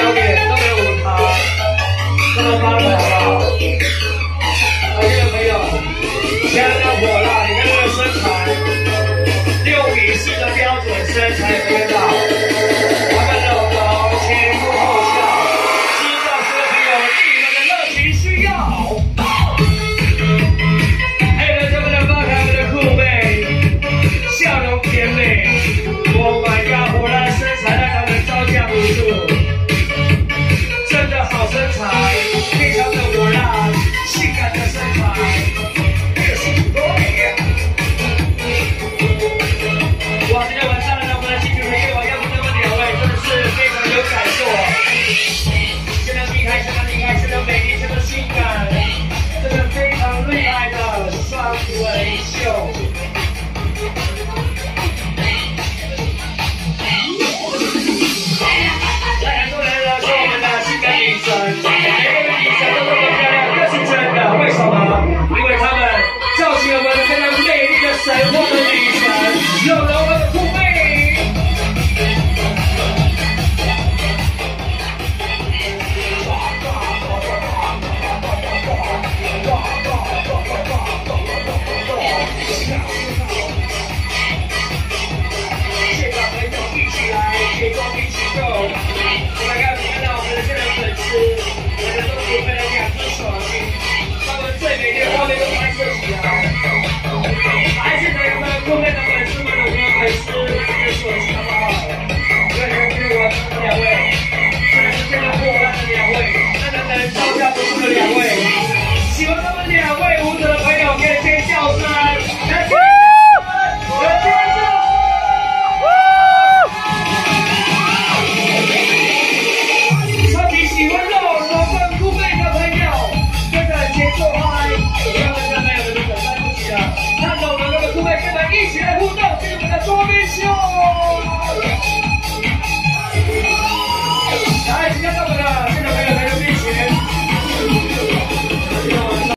ဟုတ်ကဲ့ဟုတ်ကဲ့ဟုတ်ကဲ့ Yo, Oh!